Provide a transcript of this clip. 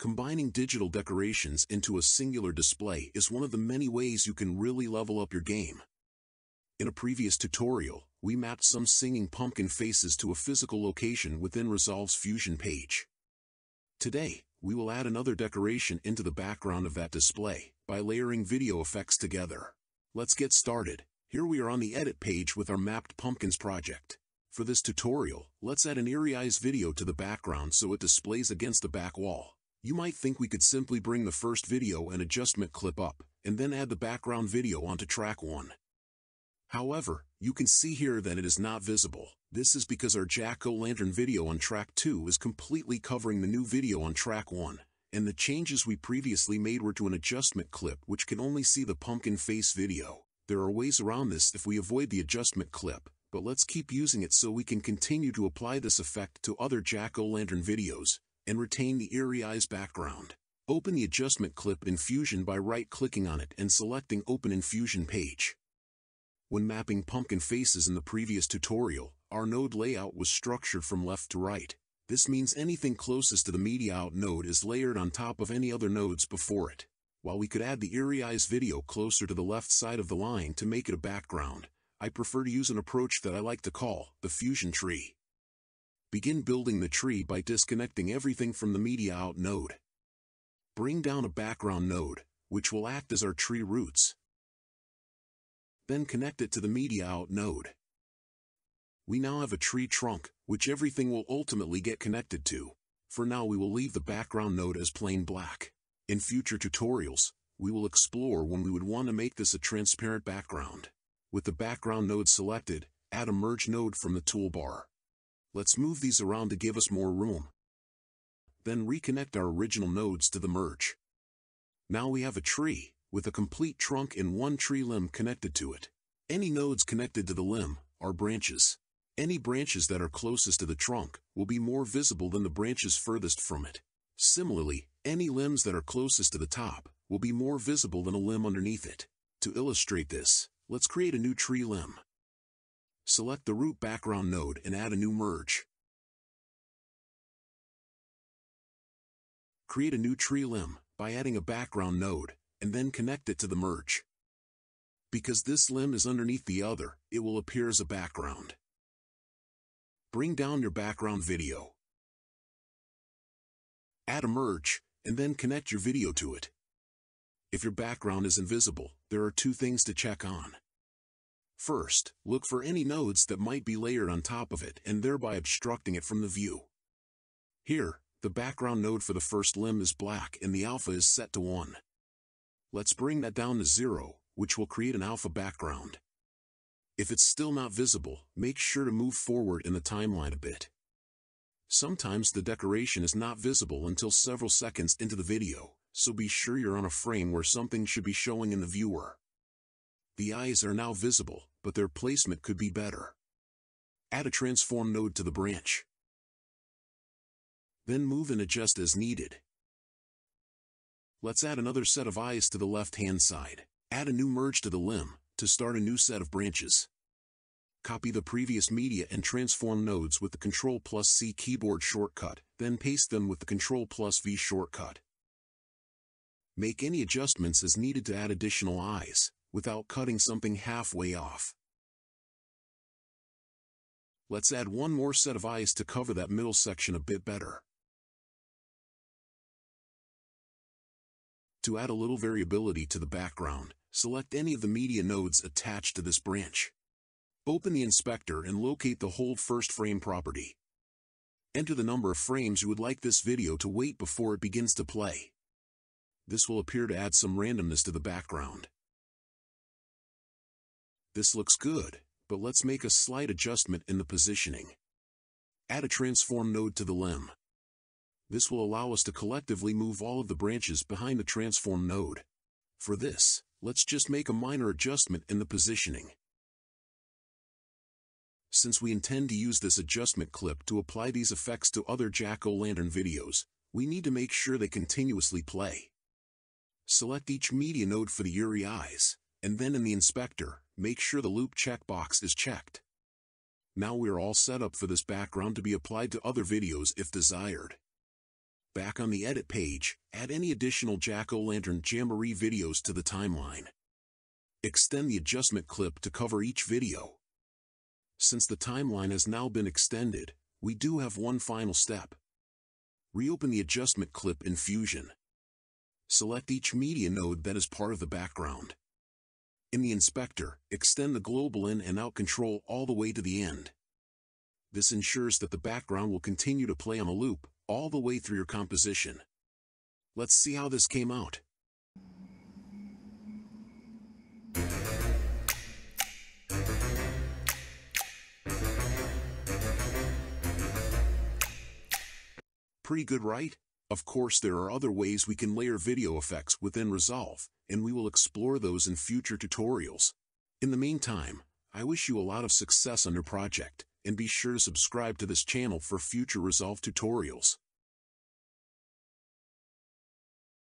Combining digital decorations into a singular display is one of the many ways you can really level up your game. In a previous tutorial, we mapped some singing pumpkin faces to a physical location within Resolve's Fusion page. Today, we will add another decoration into the background of that display by layering video effects together. Let's get started. Here we are on the edit page with our mapped pumpkins project. For this tutorial, let's add an Eerie Eyes video to the background so it displays against the back wall. You might think we could simply bring the first video and adjustment clip up, and then add the background video onto track 1. However, you can see here that it is not visible. This is because our Jack-O-Lantern video on track 2 is completely covering the new video on track 1, and the changes we previously made were to an adjustment clip which can only see the pumpkin face video. There are ways around this if we avoid the adjustment clip, but let's keep using it so we can continue to apply this effect to other Jack-O-Lantern videos, and retain the Eerie Eyes background. Open the adjustment clip in Fusion by right-clicking on it and selecting Open in Fusion page. When mapping pumpkin faces in the previous tutorial, our node layout was structured from left to right. This means anything closest to the media out node is layered on top of any other nodes before it. While we could add the Eerie Eyes video closer to the left side of the line to make it a background, I prefer to use an approach that I like to call the fusion tree. Begin building the tree by disconnecting everything from the media out node. Bring down a background node, which will act as our tree roots. Then connect it to the media out node. We now have a tree trunk, which everything will ultimately get connected to. For now we will leave the background node as plain black. In future tutorials, we will explore when we would want to make this a transparent background. With the background node selected, add a merge node from the toolbar. Let's move these around to give us more room. Then reconnect our original nodes to the merge. Now we have a tree, with a complete trunk and one tree limb connected to it. Any nodes connected to the limb are branches. Any branches that are closest to the trunk will be more visible than the branches furthest from it. Similarly, any limbs that are closest to the top will be more visible than a limb underneath it. To illustrate this, let's create a new tree limb. Select the root background node and add a new merge. Create a new tree limb by adding a background node, and then connect it to the merge. Because this limb is underneath the other, it will appear as a background. Bring down your background video. Add a merge, and then connect your video to it. If your background is invisible, there are two things to check on. First, look for any nodes that might be layered on top of it and thereby obstructing it from the view. Here, the background node for the first limb is black and the alpha is set to 1. Let's bring that down to 0, which will create an alpha background. If it's still not visible, make sure to move forward in the timeline a bit. Sometimes the decoration is not visible until several seconds into the video, so be sure you're on a frame where something should be showing in the viewer. The eyes are now visible, but their placement could be better. Add a transform node to the branch. Then move and adjust as needed. Let's add another set of eyes to the left-hand side. Add a new merge to the limb, to start a new set of branches. Copy the previous media and transform nodes with the Ctrl plus C keyboard shortcut, then paste them with the Ctrl plus V shortcut. Make any adjustments as needed to add additional eyes, without cutting something halfway off. Let's add one more set of eyes to cover that middle section a bit better. To add a little variability to the background, select any of the media nodes attached to this branch. Open the inspector and locate the hold first frame property. Enter the number of frames you would like this video to wait before it begins to play. This will appear to add some randomness to the background. This looks good, but let's make a slight adjustment in the positioning. Add a transform node to the limb. This will allow us to collectively move all of the branches behind the transform node. For this, let's just make a minor adjustment in the positioning. Since we intend to use this adjustment clip to apply these effects to other Jack-O-Lantern videos, we need to make sure they continuously play. Select each media node for the Eerie Eyes, and then in the inspector, make sure the loop checkbox is checked. Now we are all set up for this background to be applied to other videos if desired. Back on the edit page, add any additional Jack-O-Lantern Jamboree videos to the timeline. Extend the adjustment clip to cover each video. Since the timeline has now been extended, we do have one final step. Reopen the adjustment clip in Fusion. Select each media node that is part of the background. In the inspector, extend the global in and out control all the way to the end. This ensures that the background will continue to play on a loop, all the way through your composition. Let's see how this came out. Pretty good, right? Of course there are other ways we can layer video effects within Resolve, and we will explore those in future tutorials. In the meantime, I wish you a lot of success on your project, and be sure to subscribe to this channel for future Resolve tutorials.